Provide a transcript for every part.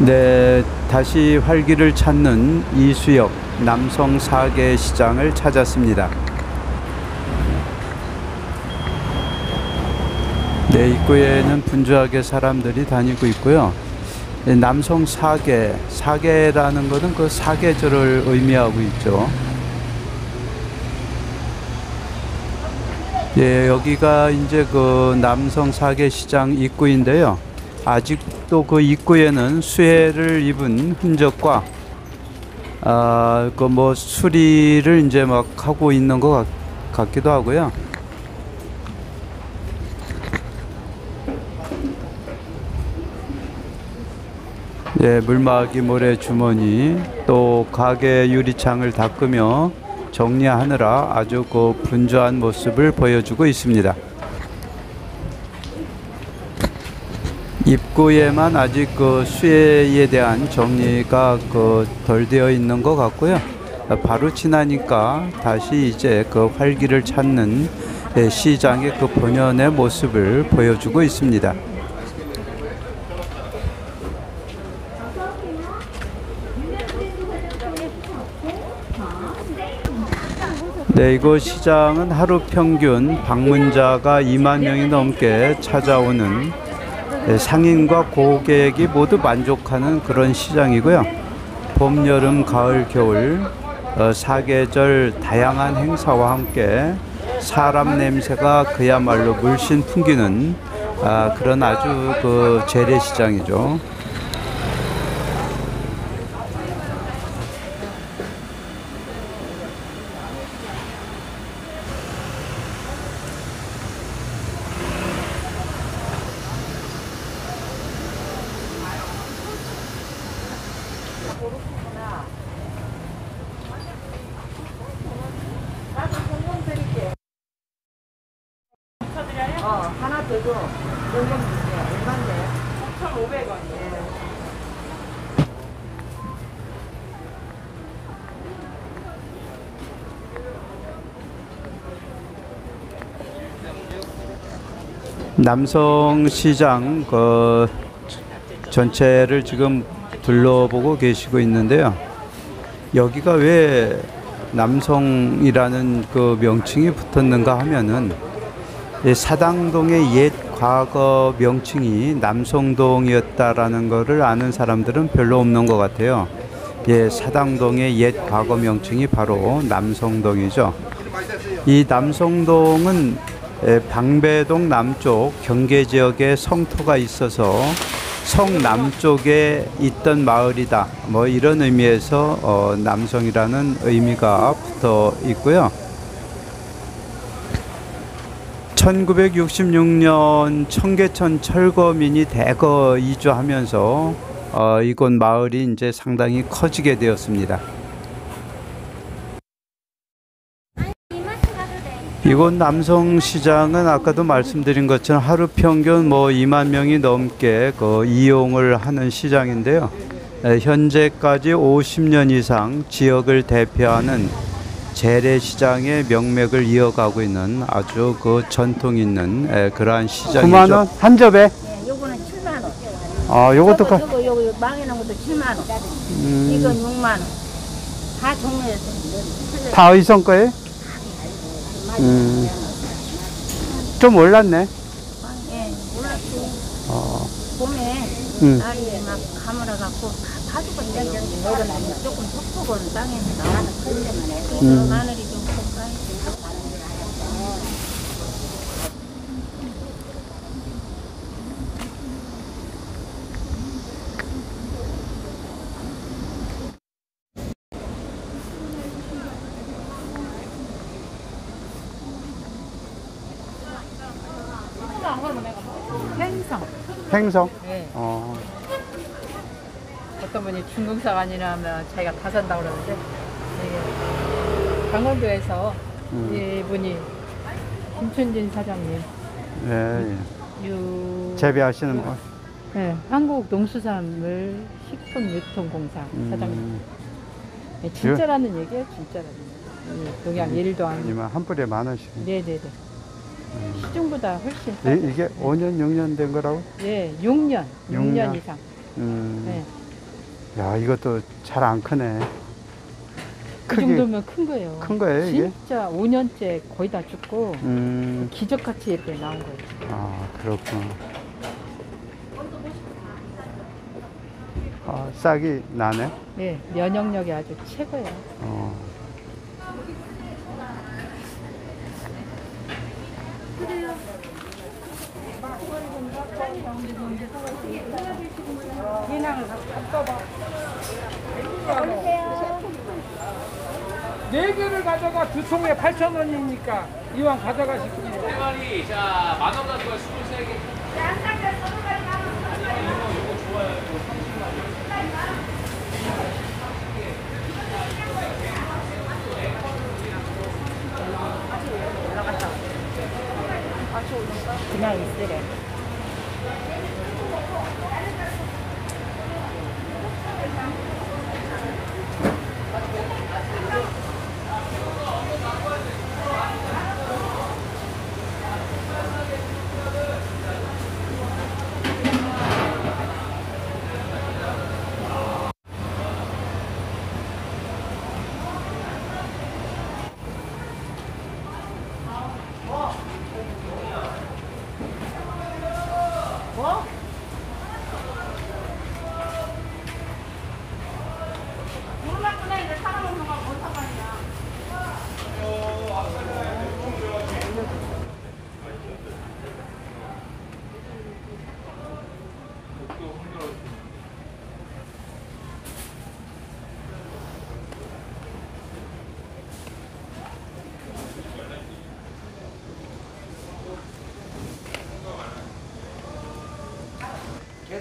네, 다시 활기를 찾는 이수역 남성 사계 시장을 찾았습니다. 네, 입구에는 분주하게 사람들이 다니고 있고요. 네, 남성 사계, 사계라는 것은 그 사계절을 의미하고 있죠. 예, 여기가 이제 그 남성 사계 시장 입구인데요. 아직도 그 입구에는 수해를 입은 흔적과 아, 그 뭐 수리를 이제 막 하고 있는 것 같, 같기도 하고요. 예, 물막이 모래 주머니 또 가게 유리창을 닦으며 정리하느라 아주 그 분주한 모습을 보여주고 있습니다. 입구에만 아직 그 수해에 대한 정리가 그 덜 되어 있는 것 같고요. 바로 지나니까 다시 이제 그 활기를 찾는 예, 시장의 그 본연의 모습을 보여주고 있습니다. 네, 이곳 시장은 하루 평균 방문자가 2만 명이 넘게 찾아오는 네, 상인과 고객이 모두 만족하는 그런 시장이고요. 봄, 여름, 가을, 겨울 어, 사계절 다양한 행사와 함께 사람 냄새가 그야말로 물씬 풍기는 아, 그런 아주 그 재래시장이죠. 어, 하나 더 줘. 연금 주세요. 얼마인데? 4,500원이에요. 남성 시장 그 전체를 지금 둘러보고 계시고 있는데요. 여기가 왜 남성이라는 그 명칭이 붙었는가 하면은 이 사당동의 옛 과거 명칭이 남성동이었다라는 것을 아는 사람들은 별로 없는 것 같아요. 예, 사당동의 옛 과거 명칭이 바로 남성동이죠. 이 남성동은 에, 방배동 남쪽 경계 지역에 성토가 있어서 성 남쪽에 있던 마을이다. 뭐 이런 의미에서 어, 남성이라는 의미가 붙어 있고요. 1966년 청계천 철거민이 대거 이주하면서 어, 이곳 마을이 이제 상당히 커지게 되었습니다. 이곳 남성시장은 아까도 말씀드린 것처럼 하루 평균 뭐 2만 명이 넘게 그 이용을 하는 시장인데요. 에, 현재까지 50년 이상 지역을 대표하는 재래시장의 명맥을 이어가고 있는 아주 그 전통 있는 에, 그러한 9만 시장이죠. 원? 한 접에? 예, 요거는 7만 원. 아, 요것도 가. 요거, 요거, 요거 망해놓은 것도 7만 원. 음, 이건 6만 원. 다 종류에서 틀려요. 다 의성 거예요? 음, 좀 올랐네. 예, 몰랐지. 어, 봄에 음. 날이 막 가물어갖고 다 파죽었대요. 요거는 조금 톡톡은 땅에서 나와서 큰데만 음. 마늘이 좀 볶아요. 행성. 행성. 네. 어, 어떤 분이 중금사가 아니라 하면 자기가 다 산다고 그러는데 이게 강원도에서 음. 이분이 김춘진 사장님 예, 예. 유 재배하시는 분. 네, 한국 농수산물 식품유통공사 사장님 음, 네, 진짜라는 얘기예요 진짜라는 얘기 예, 농약 1도 안 아니면 한 뿌리에 만 원씩. 네네네 시중보다 훨씬 이, 이게 5년, 6년 된 거라고? 예, 6년 6년, 6년. 이상 음, 네. 야, 이것도 잘 안 크네. 그 크기 정도면 큰 거예요. 큰 거예요, 이게? 진짜 5년째 거의 다 죽고 음, 기적같이 이렇게 나온 거예요. 아, 그렇구나. 아, 싹이 나네. 예, 면역력이 아주 최고예요. 어. 네 개를 가져가 두 통에 8천 원이니까 이왕 가져가시고 마리 자, 만원 가지고 23개. 그냥 있으래.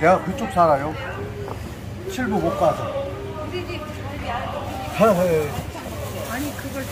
내가 그쪽 살아요. 칠보 못 가서. 우리 집 아니 그걸